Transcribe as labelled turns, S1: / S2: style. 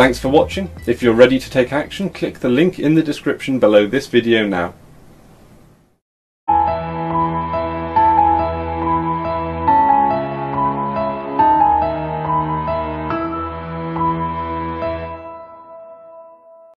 S1: Thanks for watching. If you're ready to take action, click the link in the description below this video now.